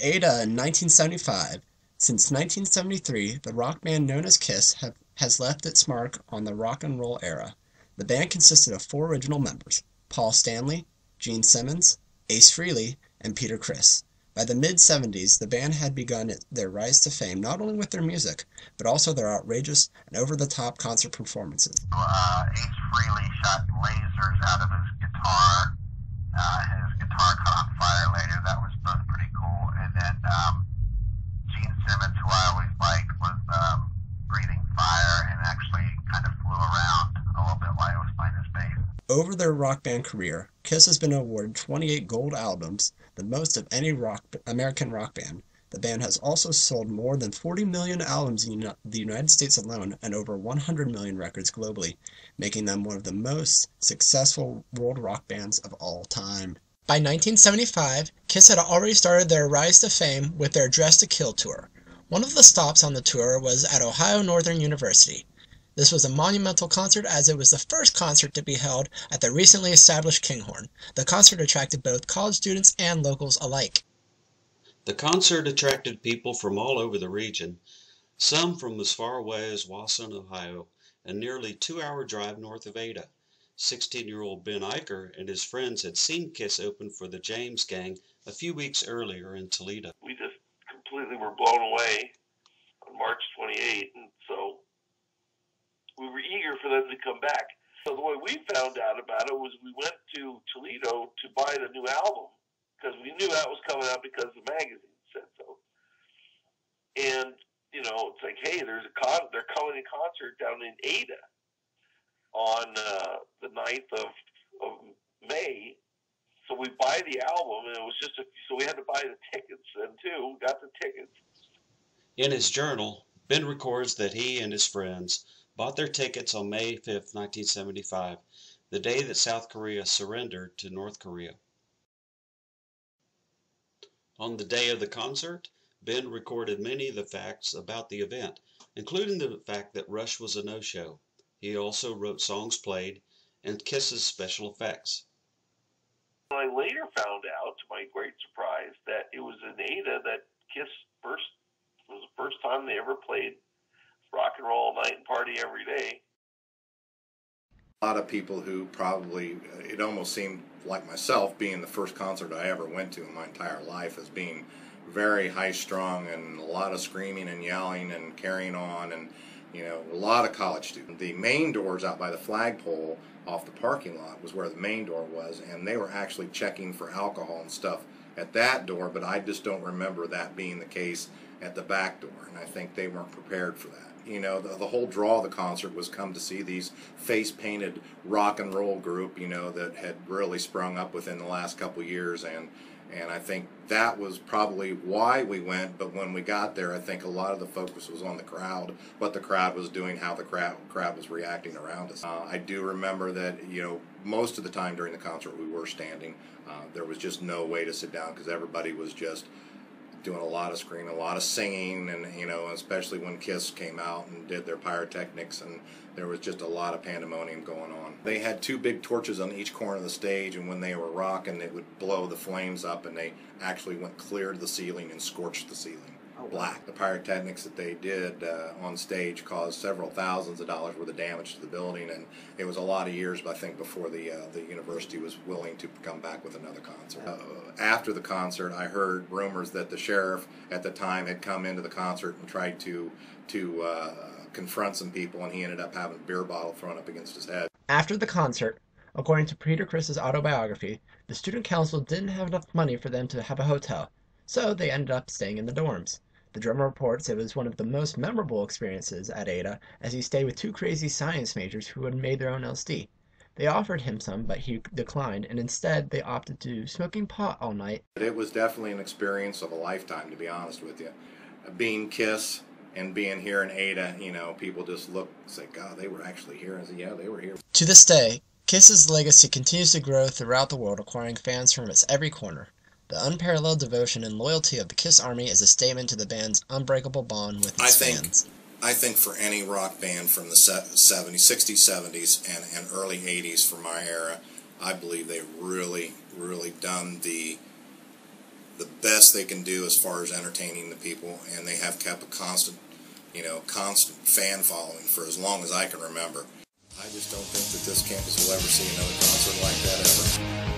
Ada in 1975. Since 1973, the rock band known as Kiss have, has left its mark on the rock and roll era. The band consisted of four original members Paul Stanley, Gene Simmons, Ace Frehley, and Peter Criss. By the mid 70s, the band had begun their rise to fame not only with their music, but also their outrageous and over the top concert performances. Uh, Ace Frehley shot lasers out of his guitar. Uh, his guitar caught on fire later. That was both pretty cool. And then um, Gene Simmons, who I always liked, was um, breathing fire and actually kind of flew around a little bit while he was playing his bass. Over their rock band career, Kiss has been awarded 28 gold albums, the most of any rock American rock band. The band has also sold more than 40 million albums in the United States alone and over 100 million records globally, making them one of the most successful world rock bands of all time. By 1975, Kiss had already started their rise to fame with their Dressed to Kill tour. One of the stops on the tour was at Ohio Northern University. This was a monumental concert as it was the first concert to be held at the recently established Kinghorn. The concert attracted both college students and locals alike. The concert attracted people from all over the region, some from as far away as Wauseon, Ohio, a nearly two-hour drive north of Ada. 16-year-old Ben Eicher and his friends had seen Kiss open for the James Gang a few weeks earlier in Toledo. We just completely were blown away on March 28, and so we were eager for them to come back. So the way we found out about it was we went to Toledo to buy the new album because we knew that was coming out because the magazine said so. And you know, it's like, hey, there's a con, they're coming in concert down in Ada on uh, the 9th of, of May. So we buy the album, and it was just a, so we had to buy the tickets then too. Got the tickets. In his journal, Ben records that he and his friends bought their tickets on May 5, 1975, the day that South Korea surrendered to North Korea. On the day of the concert, Ben recorded many of the facts about the event, including the fact that Rush was a no-show. He also wrote songs played and Kiss's special effects. I later found out, to my great surprise, that it was in Ada that Kiss first was the first time they ever played rock and roll all night and party every day. A lot of people who probably, uh, it almost seemed like myself being the first concert I ever went to in my entire life as being very high strung and a lot of screaming and yelling and carrying on and you know, a lot of college students. The main doors out by the flagpole off the parking lot was where the main door was, and they were actually checking for alcohol and stuff at that door, but I just don't remember that being the case at the back door, and I think they weren't prepared for that. You know, the, the whole draw of the concert was come to see these face painted rock and roll group, you know, that had really sprung up within the last couple years, and and I think that was probably why we went. But when we got there, I think a lot of the focus was on the crowd, what the crowd was doing, how the crowd crowd was reacting around us. Uh, I do remember that you know most of the time during the concert we were standing. Uh, there was just no way to sit down because everybody was just doing a lot of screaming, a lot of singing, and you know, especially when Kiss came out and did their pyrotechnics, and there was just a lot of pandemonium going on. They had two big torches on each corner of the stage, and when they were rocking, it would blow the flames up, and they actually went clear to the ceiling and scorched the ceiling black. The pyrotechnics that they did uh, on stage caused several thousands of dollars worth of damage to the building, and it was a lot of years, I think, before the uh, the university was willing to come back with another concert. Uh, after the concert, I heard rumors that the sheriff at the time had come into the concert and tried to to uh, confront some people, and he ended up having a beer bottle thrown up against his head. After the concert, according to Peter Criss's autobiography, the student council didn't have enough money for them to have a hotel, so they ended up staying in the dorms. The drummer reports it was one of the most memorable experiences at Ada as he stayed with two crazy science majors who had made their own LSD. They offered him some, but he declined, and instead they opted to smoking pot all night. It was definitely an experience of a lifetime, to be honest with you. Being Kiss and being here in Ada, you know, people just look and say, God, they were actually here. I said, yeah, they were here. To this day, Kiss's legacy continues to grow throughout the world, acquiring fans from its every corner. The unparalleled devotion and loyalty of the Kiss Army is a statement to the band's unbreakable bond with its I think, fans. I think for any rock band from the 70s, 60s, 70s, and, and early 80s from my era, I believe they've really, really done the the best they can do as far as entertaining the people, and they have kept a constant, you know, constant fan following for as long as I can remember. I just don't think that this campus will ever see another concert like that ever.